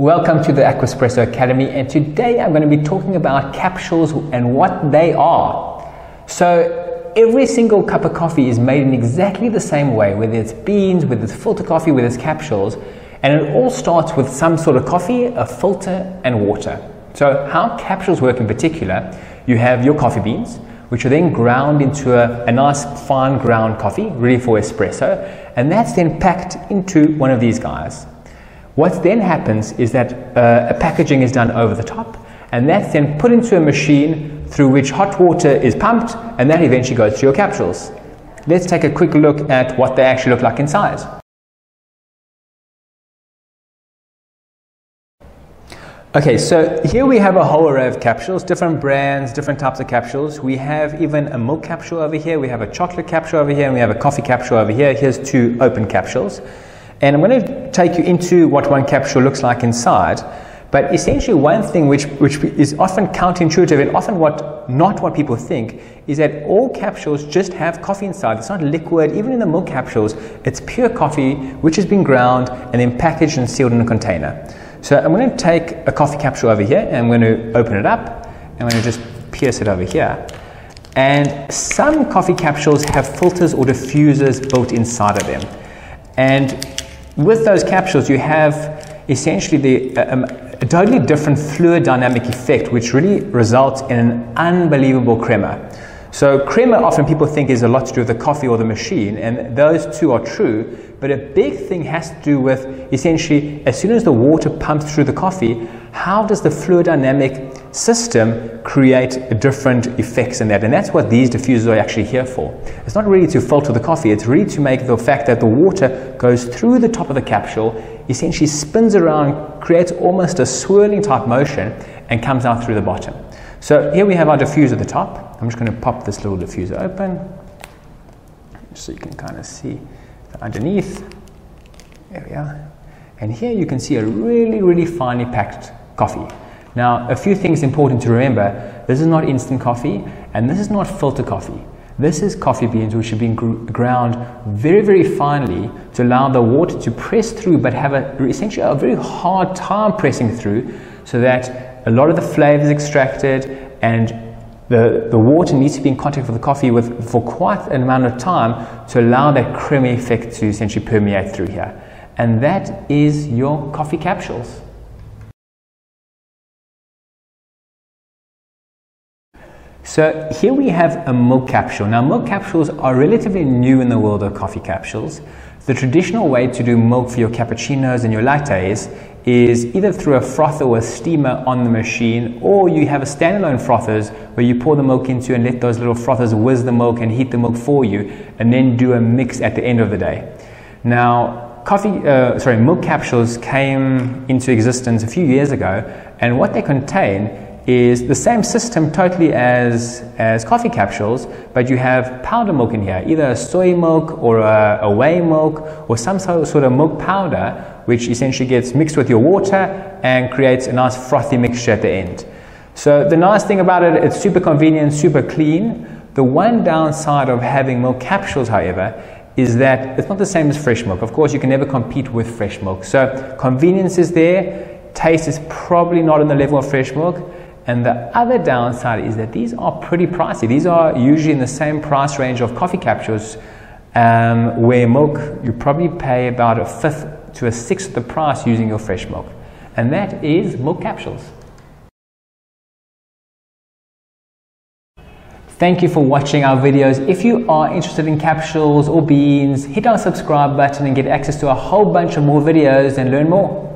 Welcome to the Aquaspresso Academy and today I'm going to be talking about capsules and what they are. So every single cup of coffee is made in exactly the same way, whether it's beans, whether it's filter coffee, whether it's capsules, and it all starts with some sort of coffee, a filter and water. So how capsules work in particular, you have your coffee beans, which are then ground into a, a nice fine ground coffee, ready for espresso, and that's then packed into one of these guys. What then happens is that uh, a packaging is done over the top, and that's then put into a machine through which hot water is pumped, and that eventually goes to your capsules. Let's take a quick look at what they actually look like inside. Okay, so here we have a whole array of capsules, different brands, different types of capsules. We have even a milk capsule over here, we have a chocolate capsule over here, and we have a coffee capsule over here. Here's two open capsules. And I'm going to take you into what one capsule looks like inside. But essentially, one thing which, which is often counterintuitive and often what not what people think is that all capsules just have coffee inside. It's not liquid. Even in the milk capsules, it's pure coffee which has been ground and then packaged and sealed in a container. So I'm going to take a coffee capsule over here and I'm going to open it up and I'm going to just pierce it over here. And some coffee capsules have filters or diffusers built inside of them. And with those capsules, you have essentially the, um, a totally different fluid dynamic effect, which really results in an unbelievable crema. So crema often people think is a lot to do with the coffee or the machine, and those two are true. But a big thing has to do with essentially as soon as the water pumps through the coffee, how does the fluid dynamic system create different effects in that? And that's what these diffusers are actually here for. It's not really to filter the coffee, it's really to make the fact that the water goes through the top of the capsule, essentially spins around, creates almost a swirling type motion, and comes out through the bottom. So here we have our diffuser at the top. I'm just going to pop this little diffuser open so you can kind of see underneath. There we are. And here you can see a really, really finely packed coffee. Now, a few things important to remember. This is not instant coffee, and this is not filter coffee. This is coffee beans which have been ground very, very finely to allow the water to press through, but have a, essentially a very hard time pressing through so that a lot of the flavor is extracted and the, the water needs to be in contact with the coffee with, for quite an amount of time to allow that creamy effect to essentially permeate through here. And that is your coffee capsules. So here we have a milk capsule. Now milk capsules are relatively new in the world of coffee capsules. The traditional way to do milk for your cappuccinos and your lattes is either through a frother or a steamer on the machine, or you have a standalone frothers where you pour the milk into and let those little frothers whiz the milk and heat the milk for you, and then do a mix at the end of the day. Now, coffee, uh, sorry, milk capsules came into existence a few years ago, and what they contain is the same system totally as, as coffee capsules, but you have powder milk in here, either soy milk or a, a whey milk or some sort of milk powder, which essentially gets mixed with your water and creates a nice frothy mixture at the end. So the nice thing about it, it's super convenient, super clean. The one downside of having milk capsules, however, is that it's not the same as fresh milk. Of course, you can never compete with fresh milk. So convenience is there, taste is probably not on the level of fresh milk, and the other downside is that these are pretty pricey. These are usually in the same price range of coffee capsules, um, where milk, you probably pay about a fifth to a sixth of the price using your fresh milk. And that is milk capsules. Thank you for watching our videos. If you are interested in capsules or beans, hit our subscribe button and get access to a whole bunch of more videos and learn more.